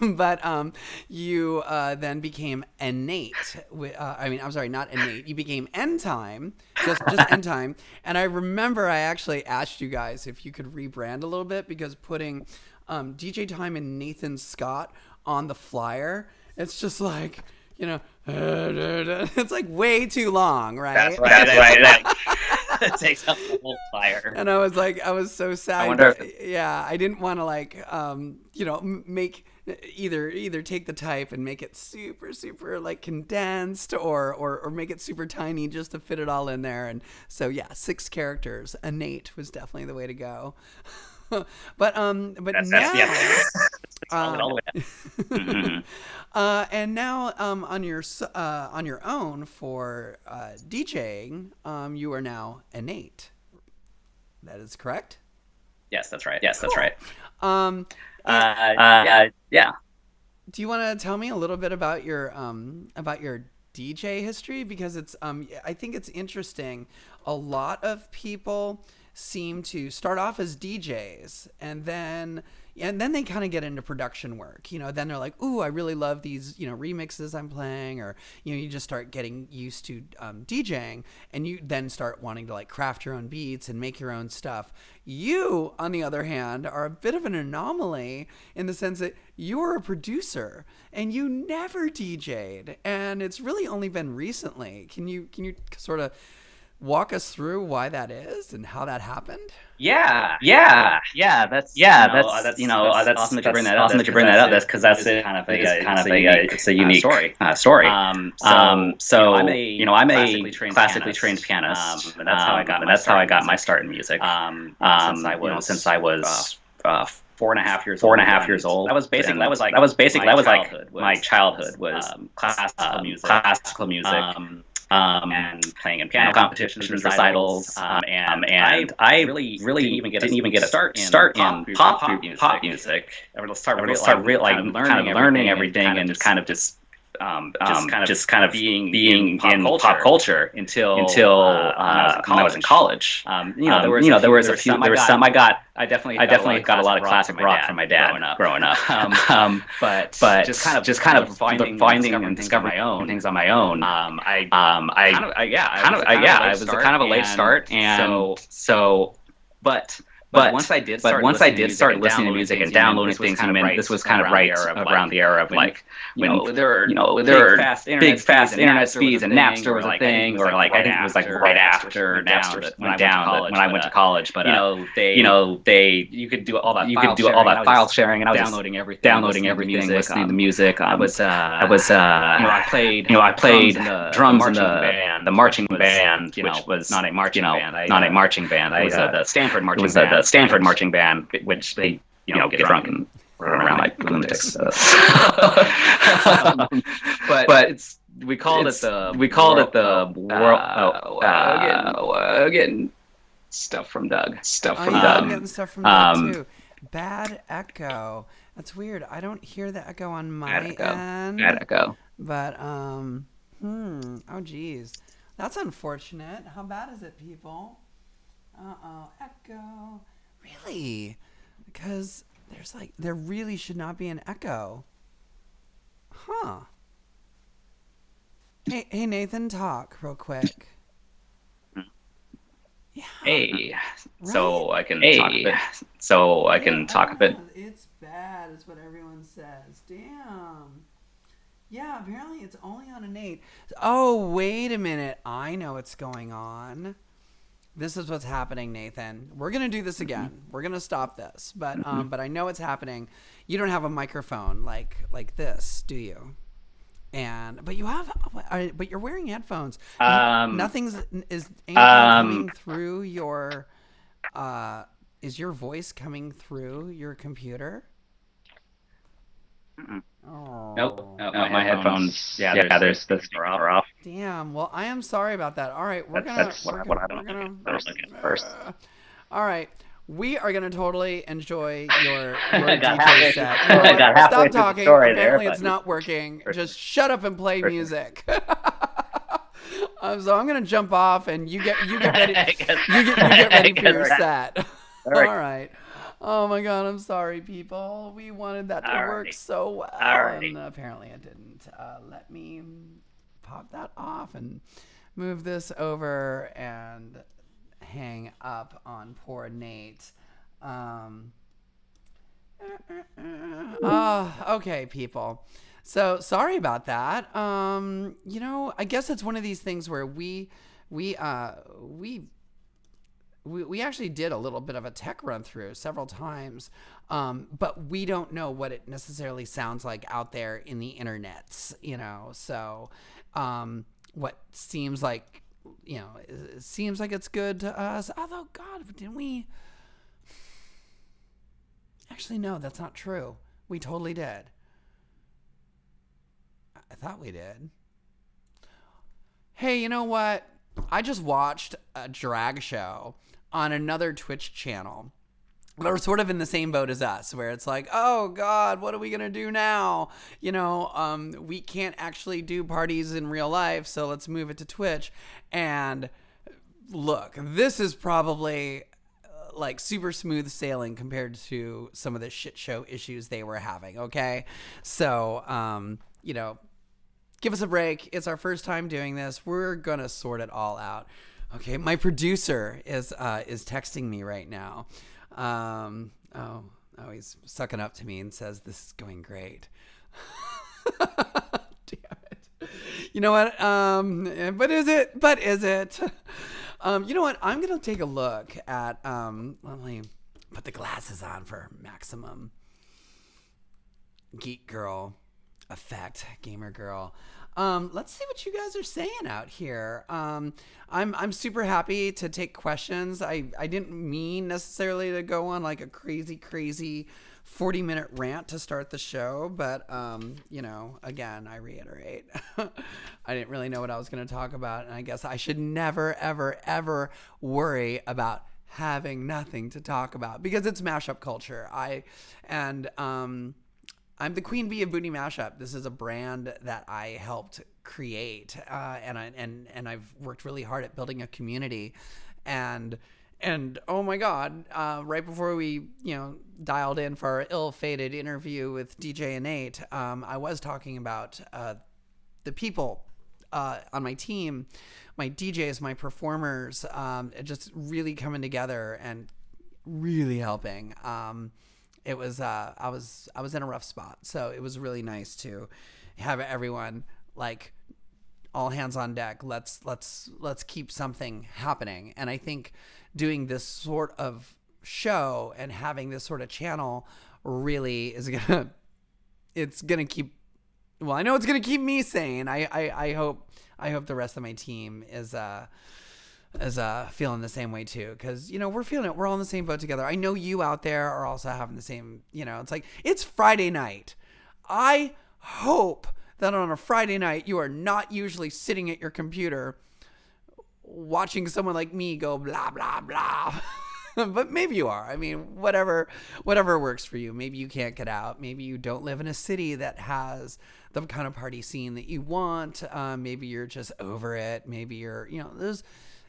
But um, you uh, then became innate uh, I mean I'm sorry not innate. You became end time just just end time and I remember I actually asked you guys if you could rebrand a little bit because putting um, DJ Time and Nathan Scott on the flyer it's just like you know it's like way too long right That's right. That's right. That takes up the whole fire. and i was like i was so sad wonder yeah i didn't want to like um you know make either either take the type and make it super super like condensed or or, or make it super tiny just to fit it all in there and so yeah six characters innate was definitely the way to go but um but That's, now that's, yeah. Um, uh, and now, um, on your uh, on your own for uh, DJing, um, you are now innate. That is correct. Yes, that's right. Yes, that's right. Um, Uh, uh, yeah. do you want to tell me a little bit about your um about your DJ history because it's um I think it's interesting. A lot of people seem to start off as DJs and then and then they kind of get into production work. You know, then they're like, "Ooh, I really love these, you know, remixes I'm playing," or you know, you just start getting used to um, DJing, and you then start wanting to like craft your own beats and make your own stuff. You, on the other hand, are a bit of an anomaly in the sense that you're a producer and you never DJ'd, and it's really only been recently. Can you can you sort of walk us through why that is and how that happened? Yeah, yeah, yeah. That's Yeah, you know, that's- that's you know, that's, that's- awesome that you bring that that's up. awesome that you bring that up. That's 'cause that's it it. kind of It a, is uh, kind it's of a a, unique, it's a unique, story. uh, story. Um, so, Um, so you know, I'm a you know, I'm a classically trained classically pianist. trained pianist. Um, and that's how I Um, got. and my that's how I got my start in music. Um, Um, since I was you know, since I was uh, four and a half years four old, and a half and years old. That was basically that was like that was basically that was like my childhood was um, classical um, music, classical music, um, um, and playing in piano competitions, recitals, um, and, um, and I I really really didn't even get didn't a even get a start in start pop, in pop, pop music. pop music. I would start I really would start really like kind of kind learning of learning everything everything and and kind kind of of just um, just um, kind of just kind of being being in pop in culture pop culture until until uh, uh, when I was in college. Um, You know, there was you know there was a few there was some I got. I definitely I definitely got a lot of classic rock from my dad growing up. growing up. Um, Um, but but just kind of just kind of finding, finding and discovering discovering things on my own. things on my own. Um, I Um, I kind of, I, yeah, I kind was of I, yeah, it was a kind of a late start, and so, so but but but once I did, but start once I listening to did music start and listening to downloading music things, and downloading this was things, kind I of mean, right this was kind of around right the era of, around like, the era of when, like you when know, there were you know there were fast internet big fast speeds and internet Napster was a speeds and thing, Napster or was a like, I think it thing, was or like I right think it was like after right Napster after went down Napster went down when I went to uh, college. But you uh, know, they, you know they you could do all that. you file could do all sharing, that file sharing, and I was downloading everything, downloading everything, music, listening to um, music. I Um, was, uh, I was, you know, I played, you know, I played drums in the, the band, the marching band, which was not a marching band. Not a marching band. I was the Stanford marching was uh, Stanford marching band, which they you know get drunk and run around like lunatics. Um, but, But it's we called it the we called it the uh, world. uh, Oh, uh, uh, getting stuff from Doug. Stuff Oh, from yeah, Doug. I'm getting stuff from that Um, too. Bad echo. That's weird. I don't hear the echo on my Bad echo. end. Bad echo. But um, hmm. Oh, geez, that's unfortunate. How bad is it, people? Uh oh, echo. Really? Because there's like there really should not be an echo. Huh. Hey, hey, Nathan, talk real quick. Yeah. Hey, so I can Hey. talk a bit. So I can talk a bit. It's bad, is what everyone says. Damn. Yeah, apparently it's only on an eight. Oh, wait a minute. I know what's going on. This is what's happening, Nathan. We're gonna do this again. We're gonna stop this, but um, but I know it's happening. You don't have a microphone like like this, do you? And but you have, but you're wearing headphones. Um, Nothing's is um, coming through your. Uh, is your voice coming through your computer? Mm-mm. Oh. Nope. No, my headphones. Yeah, yeah there's this are off. Damn. Well, I am sorry about that. All right, we're That's- gonna. that's we're what gonna, I don't gonna first. First. Uh, all right. We are gonna totally enjoy your, your DJ halfway- set. You know got halfway Stop through the talking. story there, Apparently, it's not working. Just shut up and play First. music. um, so I'm gonna jump off, and you get you get ready. You get, you get ready for your set. All right. All right. Oh my god, I'm sorry, people. We wanted that to All work so well, All right. and apparently it didn't. Uh, let me pop that off and move this over and hang up on poor Nate. Um, uh, okay, people. So sorry about that. Um, you know, I guess it's one of these things where we we uh we we, we actually did a little bit of a tech run through several times, um, but we don't know what it necessarily sounds like out there in the internets, you know. So, um, what seems like, you know, it seems like it's good to us. Although, God, didn't we? Actually, no, that's not true. We totally did. I thought we did. Hey, you know what? I just watched a drag show on another Twitch channel. they're sort of in the same boat as us, where it's like, oh God, what are we gonna do now? You know, um, we can't actually do parties in real life, so let's move it to Twitch. And look, this is probably uh, like super smooth sailing compared to some of the shit show issues they were having. Okay, so um, you know, give us a break. It's our first time doing this. We're gonna sort it all out. Okay, my producer is uh, is texting me right now. Um, oh, oh, he's sucking up to me and says this is going great. Damn it. You know what? Um, but is it? But is it? Um, you know what? I'm gonna take a look at. Um, let me put the glasses on for maximum geek girl effect, gamer girl. Um, let's see what you guys are saying out here. Um, I'm I'm super happy to take questions. I I didn't mean necessarily to go on like a crazy crazy 40 minute rant to start the show, but um, you know, again, I reiterate, I didn't really know what I was going to talk about, and I guess I should never ever ever worry about having nothing to talk about because it's mashup culture. I and um I'm the queen bee of Bootie Mashup. This is a brand that I helped create, uh, and I and and I've worked really hard at building a community, and and oh my god, uh, right before we you know dialed in for our ill-fated interview with DJ Nate, um, I was talking about uh, the people uh, on my team, my DJs, my performers, um, just really coming together and really helping. Um, it was uh, I was I was in a rough spot, so it was really nice to have everyone like all hands on deck. Let's let's let's keep something happening. And I think doing this sort of show and having this sort of channel really is gonna it's gonna keep well i know it's gonna keep me sane i i, I hope i hope the rest of my team is uh is uh feeling the same way too because you know we're feeling it we're all in the same boat together. I know you out there are also having the same you know it's like it's friday night. I hope that on a friday night you are not usually sitting at your computer watching someone like me go blah blah blah. But maybe you are. I mean whatever whatever works for you. Maybe you can't get out. Maybe you don't live in a city that has the kind of party scene that you want. Um, maybe you're just over it. Maybe you're you know there's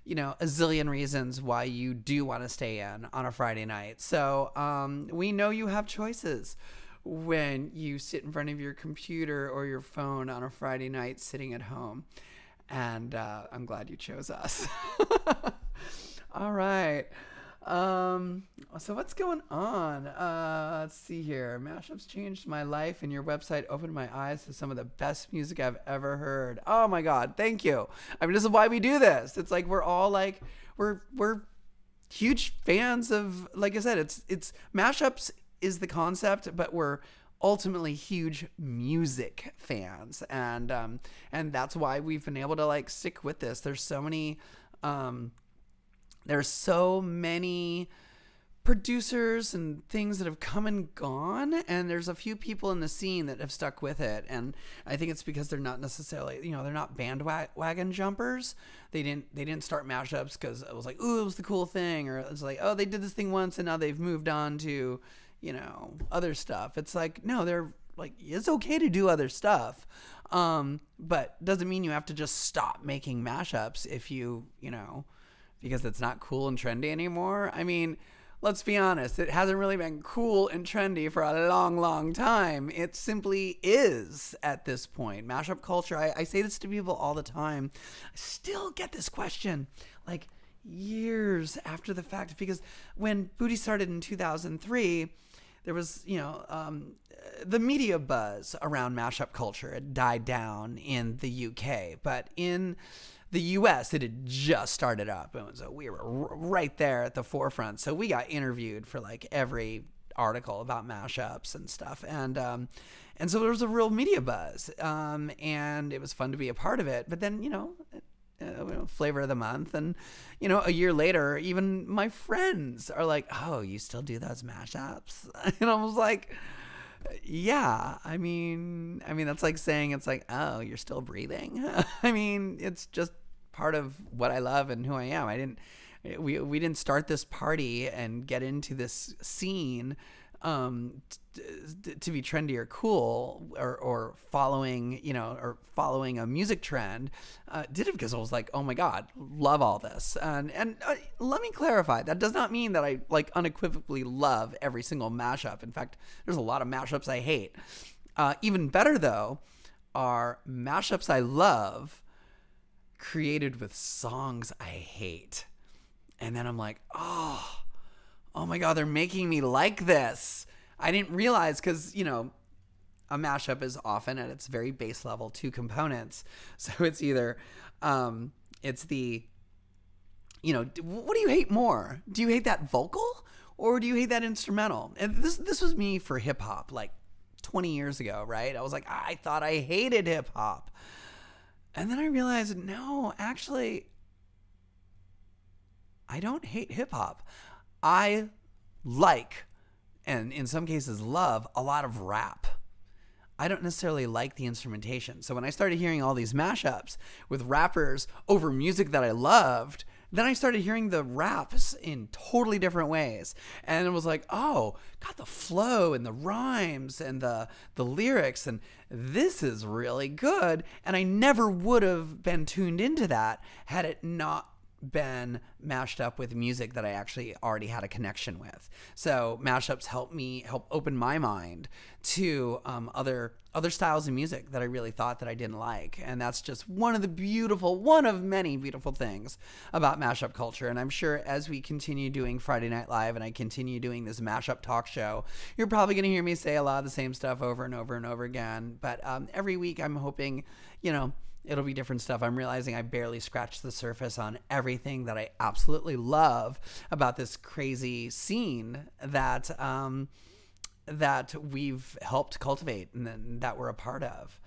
you know, a zillion reasons why you do want to stay in on a Friday night. So um, we know you have choices when you sit in front of your computer or your phone on a Friday night sitting at home. And uh, I'm glad you chose us. All right. Um, so what's going on? Uh, let's see here. Mashups changed my life, and your website opened my eyes to some of the best music I've ever heard. Oh my god, thank you. I mean, this is why we do this. It's like we're all like we're we're huge fans of. Like I said, it's it's mashups is the concept, but we're ultimately huge music fans, and um, and that's why we've been able to like stick with this. There's so many. Um, there's so many producers and things that have come and gone and there's a few people in the scene that have stuck with it and i think it's because they're not necessarily you know they're not bandwagon jumpers. They didn't they didn't start mashups because it was like ooh it was the cool thing or it's like oh they did this thing once and now they've moved on to you know other stuff. It's like no they're like it's okay to do other stuff um but doesn't mean you have to just stop making mashups if you you know because it's not cool and trendy anymore. I mean, let's be honest, it hasn't really been cool and trendy for a long, long time. It simply is at this point. Mashup culture, I, I say this to people all the time. I still get this question like years after the fact because when Bootie started in 2003, there was, you know, um, the media buzz around mashup culture had died down in the UK, but in the U.S. it had just started up, and so we were r- right there at the forefront. So we got interviewed for like every article about mashups and stuff, and um, and so there was a real media buzz, um, and it was fun to be a part of it. But then you know. Uh, flavor of the month and you know a year later even my friends are like oh you still do those mashups and i was like yeah i mean i mean that's like saying it's like oh you're still breathing i mean it's just part of what I love and who I am. I didn't we we didn't start this party and get into this scene um, to be trendy or cool or, or following, you know, or following a music trend, uh, did it because I was like, oh my God, love all this. And, and uh, let me clarify that does not mean that I like unequivocally love every single mashup. In fact, there's a lot of mashups I hate. Uh, even better though are mashups I love created with songs I hate. And then I'm like, oh, oh my god, they're making me like this. I didn't realize because you know a mashup is often at its very base level two components. So it's either um, it's the you know what do you hate more? Do you hate that vocal or do you hate that instrumental? And this this was me for hip hop like 20 years ago, right? I was like I thought I hated hip hop. And then I realized no, actually I don't hate hip hop. I like, and in some cases love, a lot of rap. I don't necessarily like the instrumentation. So when I started hearing all these mashups with rappers over music that I loved, then I started hearing the raps in totally different ways. And it was like, oh, got the flow and the rhymes and the the lyrics and this is really good. And I never would have been tuned into that had it not been mashed up with music that I actually already had a connection with. So mashups help me help open my mind to um, other other styles of music that I really thought that I didn't like, and that's just one of the beautiful, one of many beautiful things about mashup culture. And I'm sure as we continue doing Friday Night Live and I continue doing this mashup talk show, you're probably going to hear me say a lot of the same stuff over and over and over again. But um, every week, I'm hoping, you know it'll be different stuff. I'm realizing I barely scratched the surface on everything that I absolutely love about this crazy scene that um, that we've helped cultivate and that we're a part of.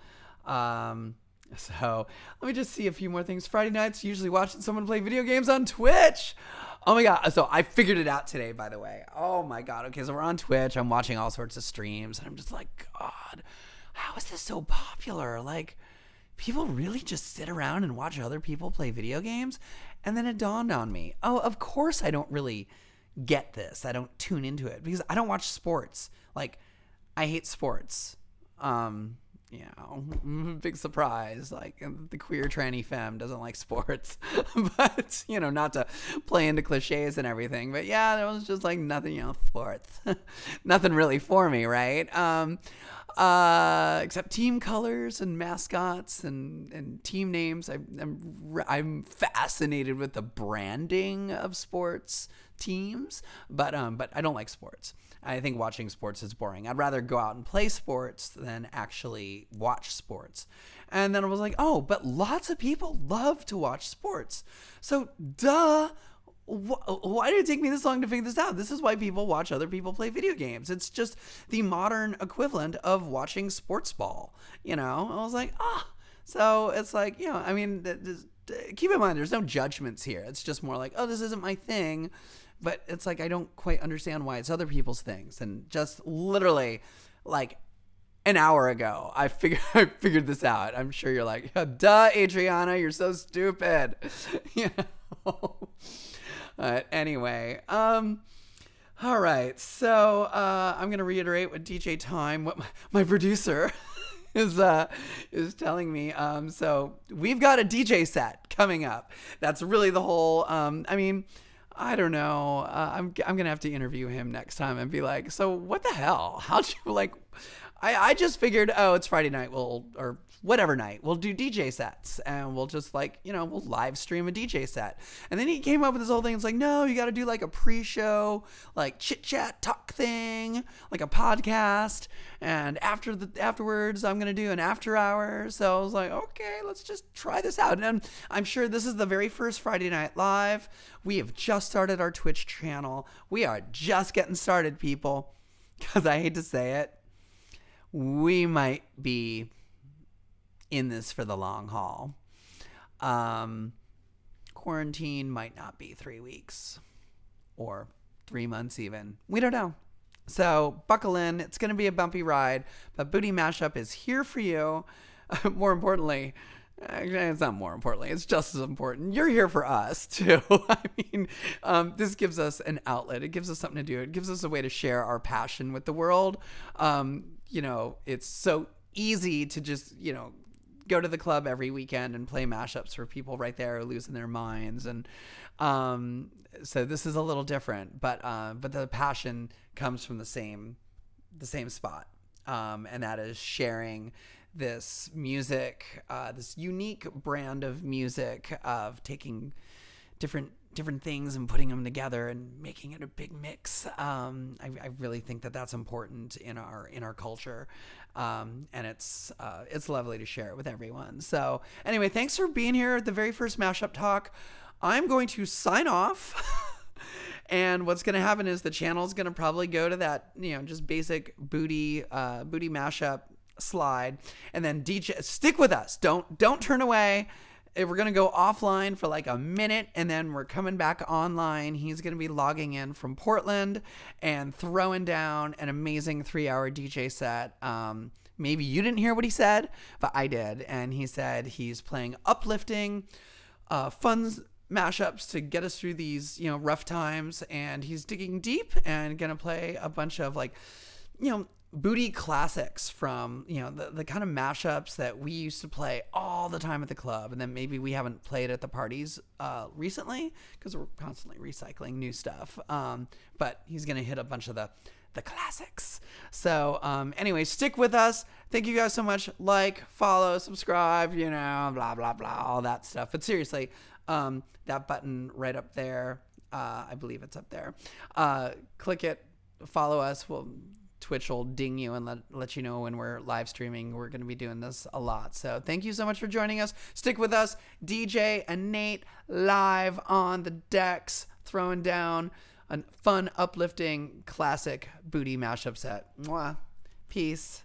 Um, so let me just see a few more things. Friday nights, usually watching someone play video games on Twitch. Oh my god! So I figured it out today, by the way. Oh my god! Okay, so we're on Twitch. I'm watching all sorts of streams, and I'm just like, God, how is this so popular? Like, people really just sit around and watch other people play video games? And then it dawned on me oh, of course I don't really get this. I don't tune into it because I don't watch sports. Like, I hate sports. Um, you know, big surprise. Like the queer tranny femme doesn't like sports, but you know, not to play into cliches and everything. But yeah, there was just like nothing, you know, sports, nothing really for me, right? Um, uh, except team colors and mascots and, and team names. I, I'm I'm fascinated with the branding of sports teams, but um, but I don't like sports. I think watching sports is boring. I'd rather go out and play sports than actually watch sports. And then I was like, oh, but lots of people love to watch sports. So, duh, why did it take me this long to figure this out? This is why people watch other people play video games. It's just the modern equivalent of watching sports ball. You know, I was like, ah. So it's like, you know, I mean, keep in mind, there's no judgments here. It's just more like, oh, this isn't my thing. But it's like, I don't quite understand why it's other people's things. And just literally, like, an hour ago, I figured I figured this out. I'm sure you're like, duh, Adriana, you're so stupid. you know. Uh, anyway, um, all right. So uh, I'm gonna reiterate what DJ Time, what my, my producer. is uh is telling me um so we've got a DJ set coming up. That's really the whole um I mean I don't know. Uh, I'm I'm gonna have to interview him next time and be like, so what the hell? How'd you like? I I just figured, oh, it's Friday night. We'll or whatever night we'll do DJ sets and we'll just like you know we'll live stream a DJ set. And then he came up with this whole thing. It's like no, you got to do like a pre-show, like chit chat talk thing, like a podcast. And after the afterwards, I'm gonna do an after hour. So I was like, okay, let's just try this out. And I'm sure this is the very first Friday Night Live. We have just started our Twitch channel. We are just getting started, people. Because I hate to say it, we might be in this for the long haul. Um, quarantine might not be three weeks or three months, even. We don't know. So buckle in. It's going to be a bumpy ride, but Bootie Mashup is here for you. More importantly, it's not more importantly. It's just as important. You're here for us too. I mean, um, this gives us an outlet. It gives us something to do. It gives us a way to share our passion with the world. Um, you know, it's so easy to just you know go to the club every weekend and play mashups for people right there losing their minds. And um, so this is a little different but uh, but the passion comes from the same the same spot. Um, and that is sharing this music uh, this unique brand of music of taking different different things and putting them together and making it a big mix. Um, I, I, really think that that's important in our in our culture, um, and it's uh, it's lovely to share it with everyone. So anyway, thanks for being here at the very first mashup talk. I'm going to sign off. and what's going to happen is the channel is going to probably go to that you know just basic Bootie uh, Bootie Mashup slide and then DJ stick with us don't don't turn away we're going to go offline for like a minute and then we're coming back online. He's going to be logging in from Portland and throwing down an amazing three hour DJ set. Um, maybe you didn't hear what he said, but I did. And he said he's playing uplifting, uh, fun mashups to get us through these, you know, rough times. And he's digging deep and going to play a bunch of like, you know, Bootie classics from you know the, the kind of mashups that we used to play all the time at the club and then maybe we haven't played at the parties uh, recently because we're constantly recycling new stuff um, but he's gonna hit a bunch of the the classics. So um, anyway stick with us. Thank you guys so much. Like follow subscribe you know blah blah blah all that stuff. But seriously um, that button right up there uh, i believe it's up there uh, click it follow us. We'll Twitch will ding you and let, let you know when we're live streaming. We're going to be doing this a lot. So thank you so much for joining us. Stick with us. DJ Innate live on the decks, throwing down a fun, uplifting, classic Bootie mashup set. Mwah. Peace.